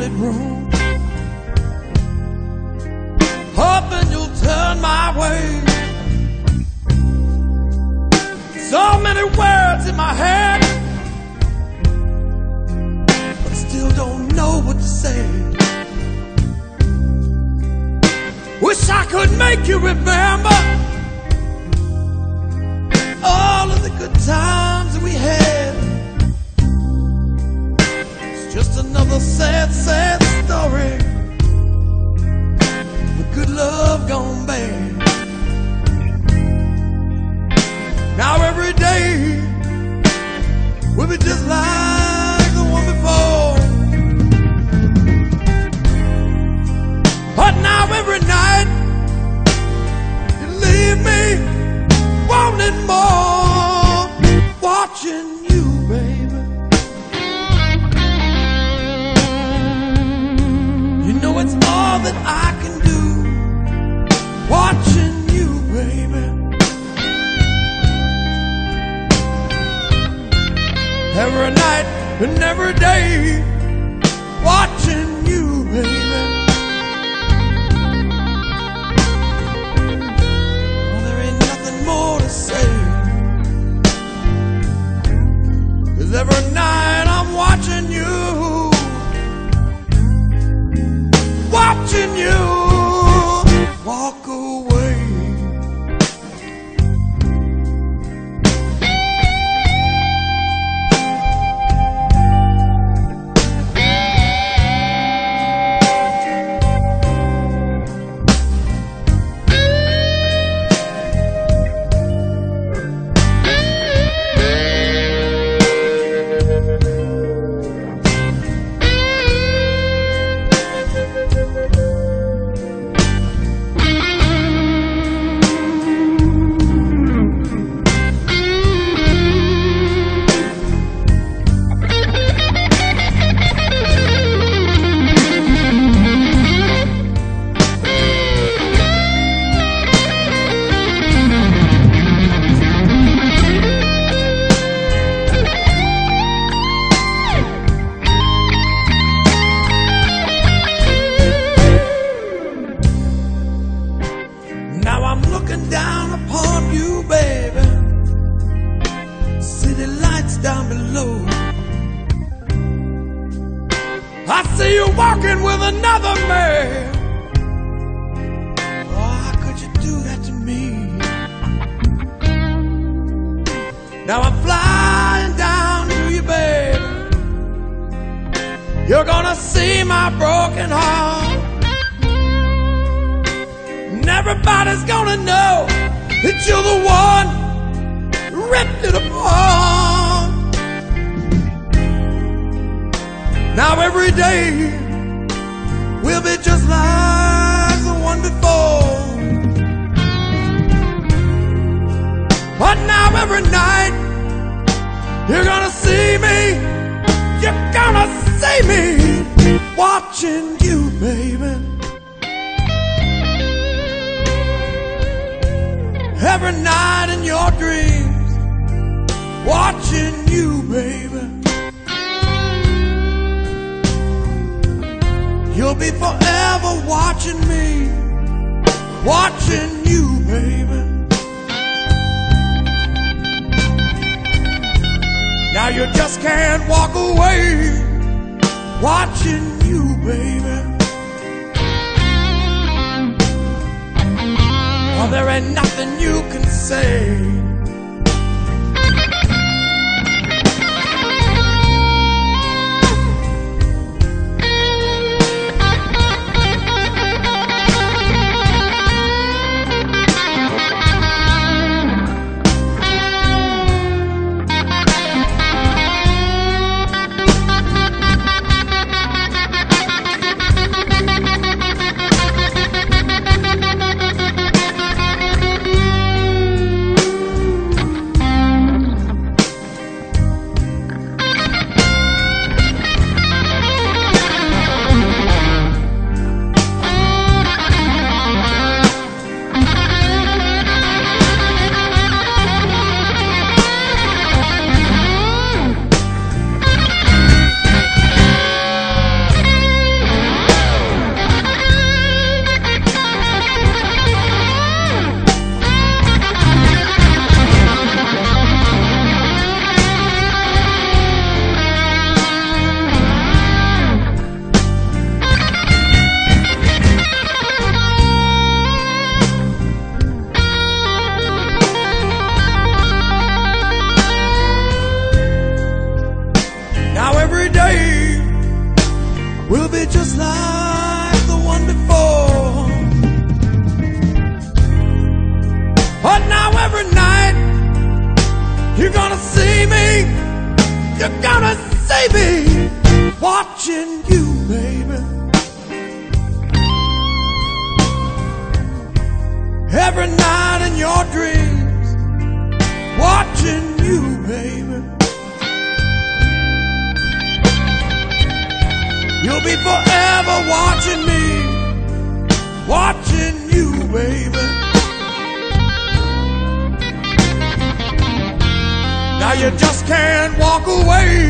crowded room. Hoping you'll turn my way. So many words in my head, but still don't know what to say. Wish I could make you remember all of the good times another sad, sad story. With good love gone bad. Now every day will be just like I see you walking with another man. Oh, how could you do that to me? Now I'm flying down to you, baby. You're gonna see my broken heart. And everybody's gonna know that you're the one ripped it apart. Now every day will be just like the one before. But now every night you're gonna see me, you're gonna see me watching you, baby. every night in your dreams, watching you, baby. You'll be forever watching me, watching you, baby. Now you just can't walk away, watching you, baby. Well, there ain't nothing you can say. will be just like the one before. But now every night you're gonna see me, you're gonna see me watching you, baby. Every night in your dreams, watching you, baby. You'll be forever watching me, watching you, baby. Now you just can't walk away,